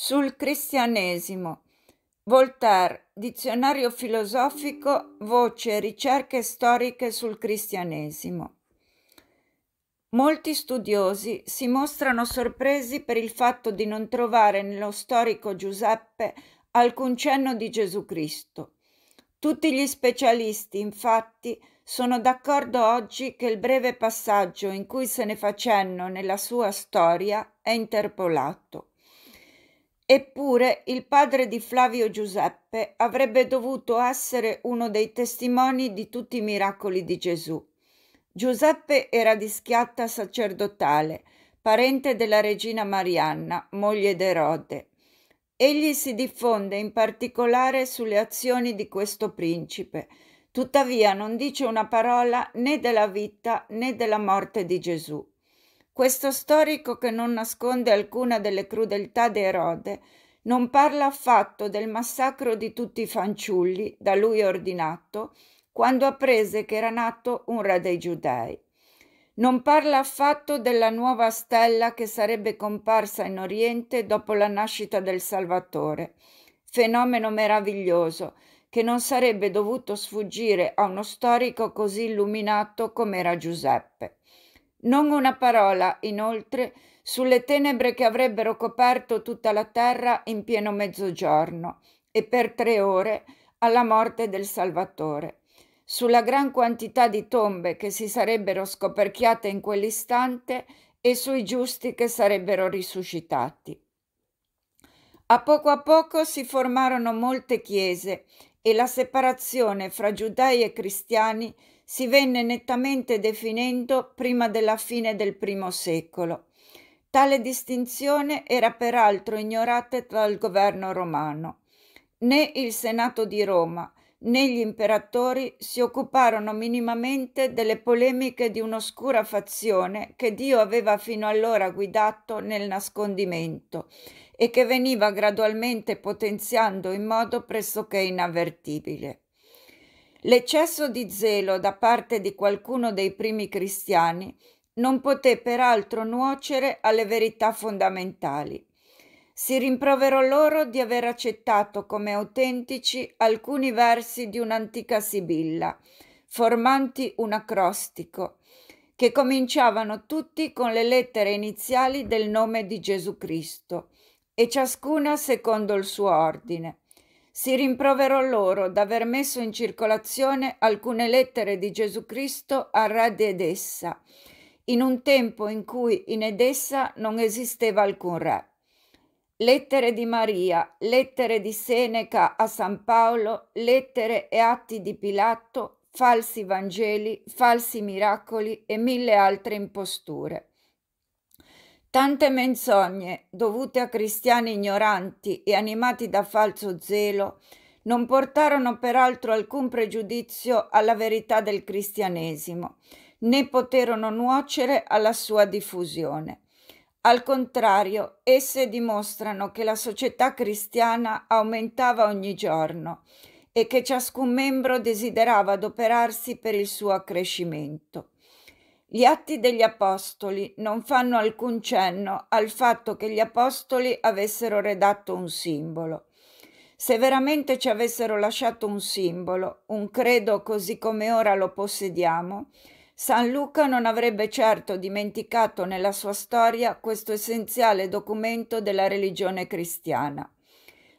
Sul cristianesimo. Voltaire, dizionario filosofico, voce ricerche storiche sul cristianesimo. Molti studiosi si mostrano sorpresi per il fatto di non trovare nello storico Giuseppe alcun cenno di Gesù Cristo. Tutti gli specialisti, infatti, sono d'accordo oggi che il breve passaggio in cui se ne fa cenno nella sua storia è interpolato. Eppure il padre di Flavio Giuseppe avrebbe dovuto essere uno dei testimoni di tutti i miracoli di Gesù. Giuseppe era di schiatta sacerdotale, parente della regina Marianna, moglie d'Erode. Egli si diffonde in particolare sulle azioni di questo principe, tuttavia non dice una parola né della vita né della morte di Gesù. Questo storico che non nasconde alcuna delle crudeltà di Erode non parla affatto del massacro di tutti i fanciulli da lui ordinato quando apprese che era nato un re dei giudei. Non parla affatto della nuova stella che sarebbe comparsa in Oriente dopo la nascita del Salvatore, fenomeno meraviglioso che non sarebbe dovuto sfuggire a uno storico così illuminato come era Giuseppe. Non una parola, inoltre, sulle tenebre che avrebbero coperto tutta la terra in pieno mezzogiorno e per tre ore alla morte del Salvatore, sulla gran quantità di tombe che si sarebbero scoperchiate in quell'istante e sui giusti che sarebbero risuscitati. A poco a poco si formarono molte chiese e la separazione fra giudei e cristiani si venne nettamente definendo prima della fine del primo secolo. Tale distinzione era peraltro ignorata dal governo romano. Né il Senato di Roma né gli imperatori si occuparono minimamente delle polemiche di un'oscura fazione che Dio aveva fino allora guidato nel nascondimento e che veniva gradualmente potenziando in modo pressoché inavvertibile. L'eccesso di zelo da parte di qualcuno dei primi cristiani non poté peraltro nuocere alle verità fondamentali. Si rimproverò loro di aver accettato come autentici alcuni versi di un'antica sibilla, formanti un acrostico, che cominciavano tutti con le lettere iniziali del nome di Gesù Cristo, e ciascuna secondo il suo ordine si rimproverò loro d'aver messo in circolazione alcune lettere di Gesù Cristo a re di Edessa, in un tempo in cui in Edessa non esisteva alcun re. Lettere di Maria, lettere di Seneca a San Paolo, lettere e atti di Pilato, falsi Vangeli, falsi miracoli e mille altre imposture. Tante menzogne, dovute a cristiani ignoranti e animati da falso zelo, non portarono peraltro alcun pregiudizio alla verità del cristianesimo, né poterono nuocere alla sua diffusione. Al contrario, esse dimostrano che la società cristiana aumentava ogni giorno e che ciascun membro desiderava adoperarsi per il suo accrescimento. Gli atti degli Apostoli non fanno alcun cenno al fatto che gli Apostoli avessero redatto un simbolo. Se veramente ci avessero lasciato un simbolo, un credo così come ora lo possediamo, San Luca non avrebbe certo dimenticato nella sua storia questo essenziale documento della religione cristiana.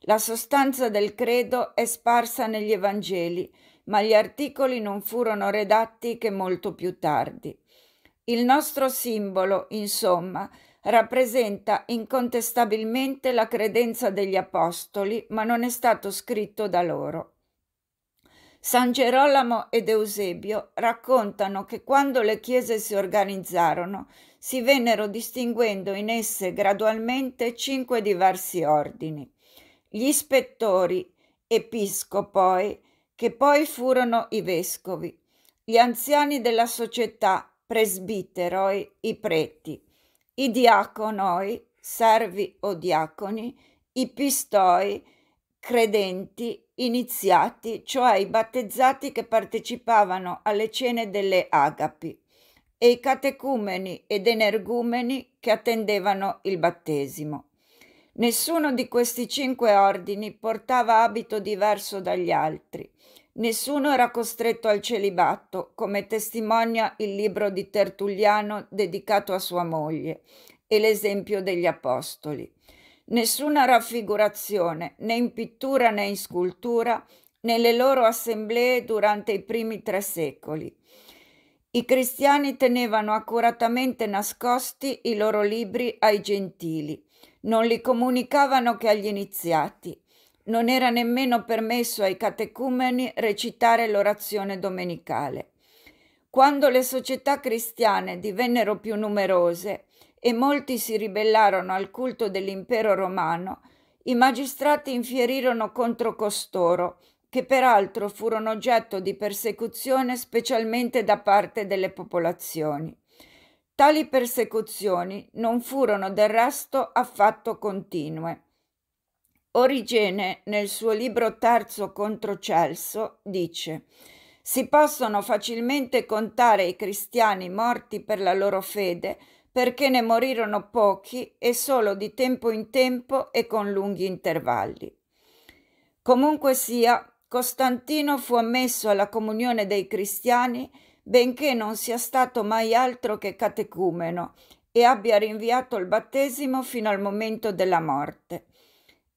La sostanza del credo è sparsa negli Evangeli, ma gli articoli non furono redatti che molto più tardi. Il nostro simbolo, insomma, rappresenta incontestabilmente la credenza degli apostoli, ma non è stato scritto da loro. San Gerolamo ed Eusebio raccontano che quando le chiese si organizzarono, si vennero distinguendo in esse gradualmente cinque diversi ordini. Gli ispettori, episcopoi, che poi furono i vescovi, gli anziani della società, presbiteroi, i preti, i diaconoi, servi o diaconi, i pistoi, credenti, iniziati, cioè i battezzati che partecipavano alle cene delle agapi, e i catecumeni ed energumeni che attendevano il battesimo. Nessuno di questi cinque ordini portava abito diverso dagli altri. Nessuno era costretto al celibato, come testimonia il libro di Tertulliano dedicato a sua moglie e l'esempio degli apostoli. Nessuna raffigurazione, né in pittura né in scultura, nelle loro assemblee durante i primi tre secoli. I cristiani tenevano accuratamente nascosti i loro libri ai gentili, non li comunicavano che agli iniziati. Non era nemmeno permesso ai catecumeni recitare l'orazione domenicale. Quando le società cristiane divennero più numerose e molti si ribellarono al culto dell'impero romano, i magistrati infierirono contro costoro, che peraltro furono oggetto di persecuzione specialmente da parte delle popolazioni. Tali persecuzioni non furono del resto affatto continue. Origene, nel suo libro terzo contro Celso, dice si possono facilmente contare i cristiani morti per la loro fede perché ne morirono pochi e solo di tempo in tempo e con lunghi intervalli. Comunque sia, Costantino fu ammesso alla comunione dei cristiani benché non sia stato mai altro che catecumeno e abbia rinviato il battesimo fino al momento della morte.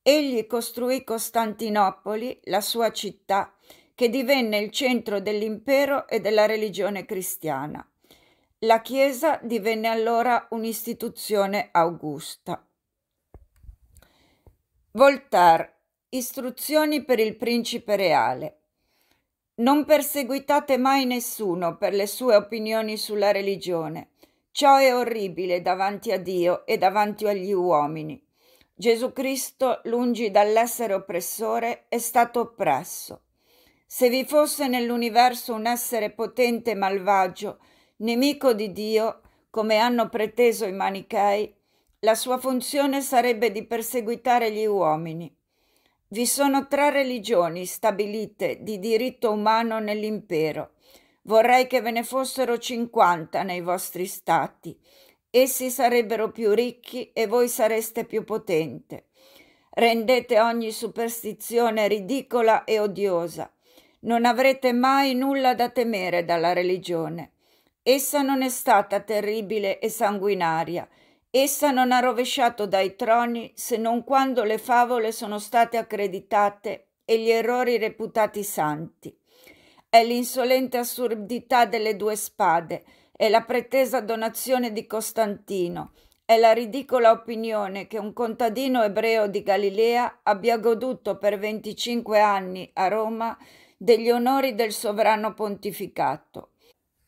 Egli costruì Costantinopoli, la sua città, che divenne il centro dell'impero e della religione cristiana. La Chiesa divenne allora un'istituzione augusta. Voltaire Istruzioni per il principe reale. Non perseguitate mai nessuno per le sue opinioni sulla religione. Ciò è orribile davanti a Dio e davanti agli uomini. Gesù Cristo, lungi dall'essere oppressore, è stato oppresso. Se vi fosse nell'universo un essere potente e malvagio, nemico di Dio, come hanno preteso i manichei, la sua funzione sarebbe di perseguitare gli uomini. Vi sono tre religioni stabilite di diritto umano nell'impero. Vorrei che ve ne fossero cinquanta nei vostri stati. Essi sarebbero più ricchi e voi sareste più potente. Rendete ogni superstizione ridicola e odiosa. Non avrete mai nulla da temere dalla religione. Essa non è stata terribile e sanguinaria, Essa non ha rovesciato dai troni se non quando le favole sono state accreditate e gli errori reputati santi. È l'insolente assurdità delle due spade, è la pretesa donazione di Costantino, è la ridicola opinione che un contadino ebreo di Galilea abbia goduto per 25 anni a Roma degli onori del sovrano pontificato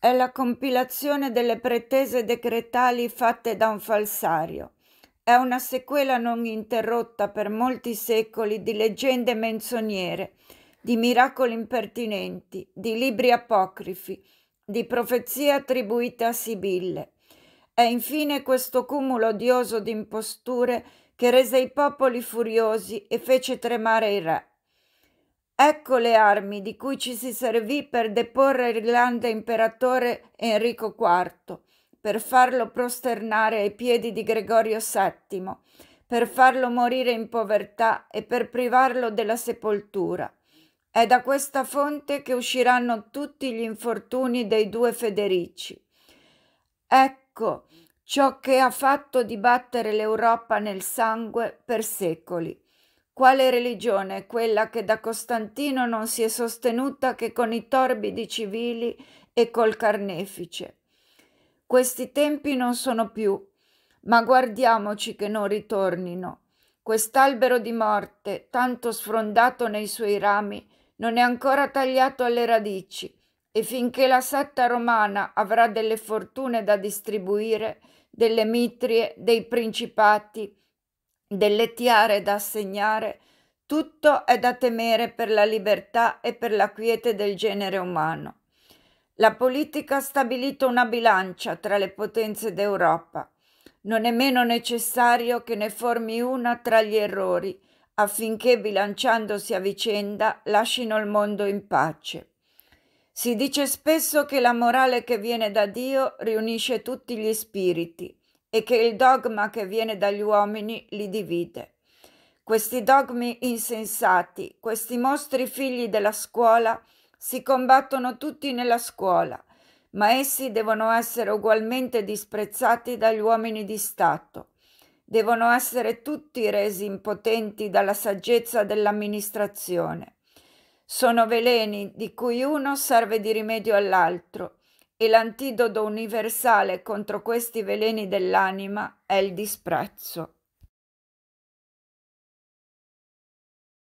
è la compilazione delle pretese decretali fatte da un falsario. È una sequela non interrotta per molti secoli di leggende menzognere, di miracoli impertinenti, di libri apocrifi, di profezie attribuite a Sibille. È infine questo cumulo odioso di imposture che rese i popoli furiosi e fece tremare il re. Ecco le armi di cui ci si servì per deporre il grande imperatore Enrico IV, per farlo prosternare ai piedi di Gregorio VII, per farlo morire in povertà e per privarlo della sepoltura. È da questa fonte che usciranno tutti gli infortuni dei due Federici. Ecco ciò che ha fatto dibattere l'Europa nel sangue per secoli. Quale religione è quella che da Costantino non si è sostenuta che con i torbidi civili e col carnefice? Questi tempi non sono più, ma guardiamoci che non ritornino. Quest'albero di morte, tanto sfrondato nei suoi rami, non è ancora tagliato alle radici, e finché la setta romana avrà delle fortune da distribuire, delle mitrie, dei principati, delle tiare da assegnare, tutto è da temere per la libertà e per la quiete del genere umano. La politica ha stabilito una bilancia tra le potenze d'Europa. Non è meno necessario che ne formi una tra gli errori, affinché bilanciandosi a vicenda lasciino il mondo in pace. Si dice spesso che la morale che viene da Dio riunisce tutti gli spiriti, e che il dogma che viene dagli uomini li divide. Questi dogmi insensati, questi mostri figli della scuola, si combattono tutti nella scuola, ma essi devono essere ugualmente disprezzati dagli uomini di Stato. Devono essere tutti resi impotenti dalla saggezza dell'amministrazione. Sono veleni di cui uno serve di rimedio all'altro e l'antidoto universale contro questi veleni dell'anima è il disprezzo.